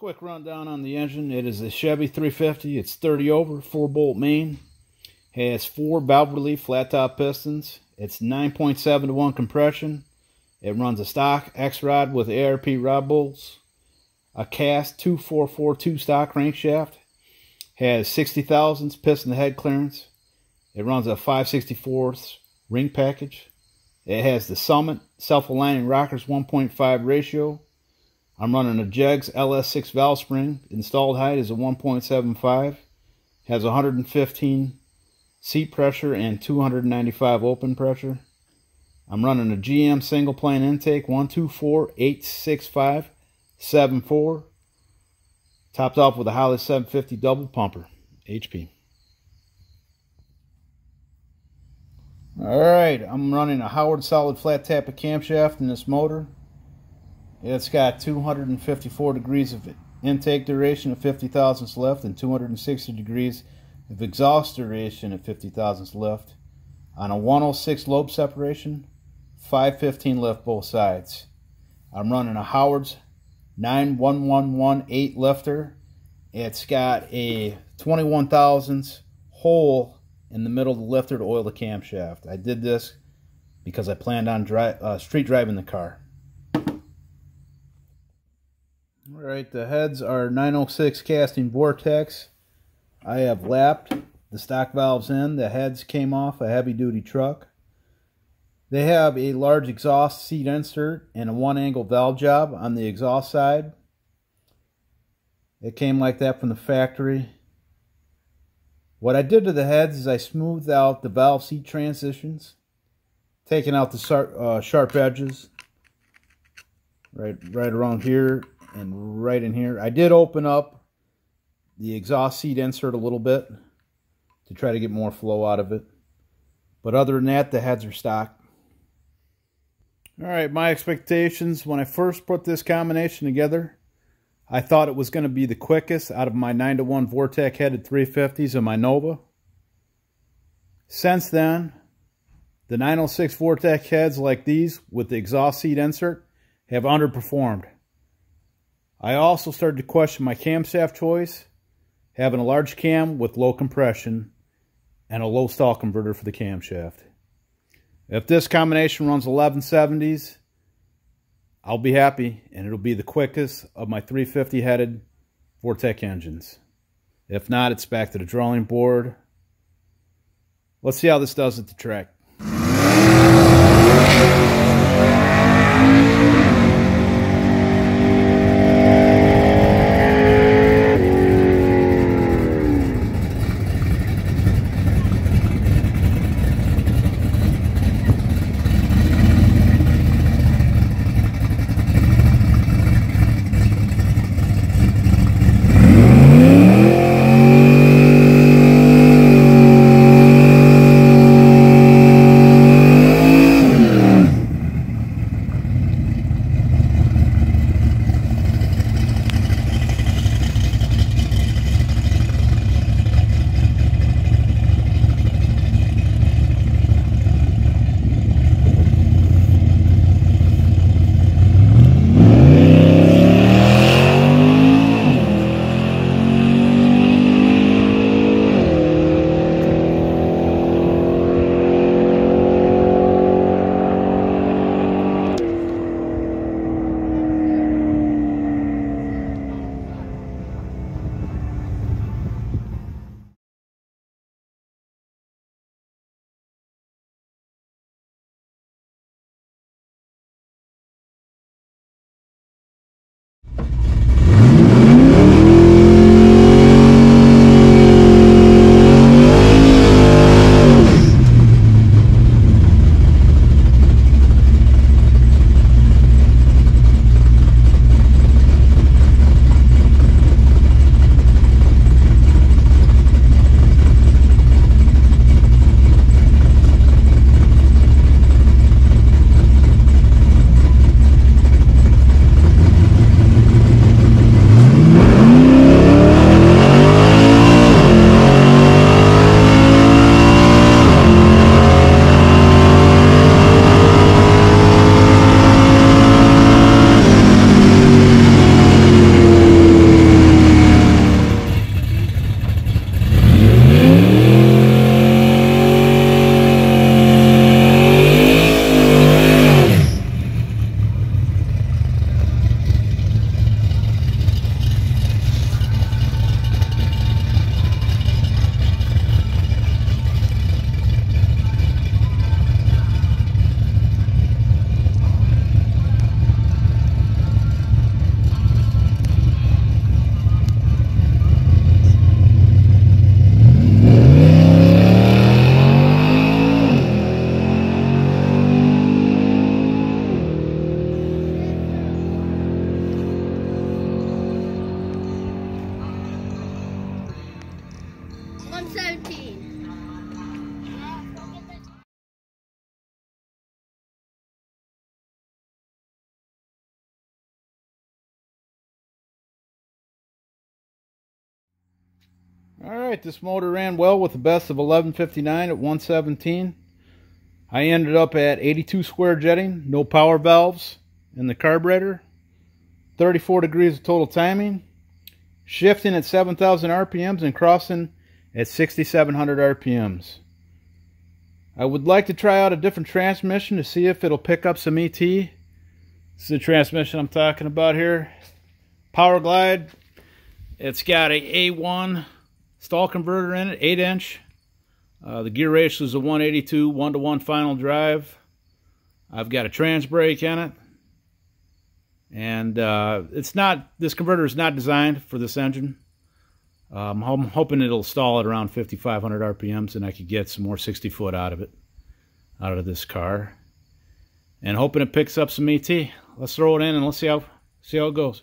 Quick rundown on the engine. It is a Chevy 350. It's 30 over, 4 bolt main. Has 4 valve relief flat top pistons. It's 9.7 to 1 compression. It runs a stock X rod with ARP rod bolts. A cast 2442 stock crankshaft. Has 60 thousandths piston head clearance. It runs a 564th ring package. It has the Summit self-aligning rockers 1.5 ratio. I'm running a Jegs LS6 valve spring. Installed height is a 1.75. Has 115 seat pressure and 295 open pressure. I'm running a GM single plane intake 124-865-74. Topped off with a Holley 750 double pumper HP. Alright, I'm running a Howard solid flat tap tappet camshaft in this motor. It's got 254 degrees of intake duration of 50 thousandths left and 260 degrees of exhaust duration at 50 thousandths left. On a 106 lobe separation, 515 left both sides. I'm running a Howard's 91118 lifter. It's got a 21 thousandths hole in the middle of the lifter to oil the camshaft. I did this because I planned on uh, street driving the car. All right, the heads are 906 casting Vortec. I have lapped the stock valves in. The heads came off a heavy-duty truck. They have a large exhaust seat insert and a one-angle valve job on the exhaust side. It came like that from the factory. What I did to the heads is I smoothed out the valve seat transitions, taking out the uh, sharp edges right right around here and right in here. I did open up the exhaust seat insert a little bit to try to get more flow out of it. But other than that, the heads are stock. All right, my expectations when I first put this combination together, I thought it was going to be the quickest out of my 9 to 1 Vortec headed 350s and my Nova. Since then, the 906 Vortec heads like these with the exhaust seat insert have underperformed. I also started to question my camshaft choice, having a large cam with low compression and a low stall converter for the camshaft. If this combination runs 1170s, I'll be happy, and it'll be the quickest of my 350 headed Vortec engines. If not, it's back to the drawing board. Let's see how this does at the track. All right, this motor ran well with the best of 1159 at 117. I ended up at 82 square jetting, no power valves in the carburetor, 34 degrees of total timing, shifting at 7,000 RPMs and crossing at 6,700 RPMs. I would like to try out a different transmission to see if it'll pick up some ET. This is the transmission I'm talking about here. Power Glide. It's got a A1 stall converter in it, 8 inch. Uh, the gear ratio is a 182 1 to 1 final drive. I've got a trans brake in it. And uh, it's not, this converter is not designed for this engine. Um, I'm hoping it'll stall at around 5,500 RPMs and I could get some more 60 foot out of it, out of this car. And hoping it picks up some ET. Let's throw it in and let's see how, see how it goes.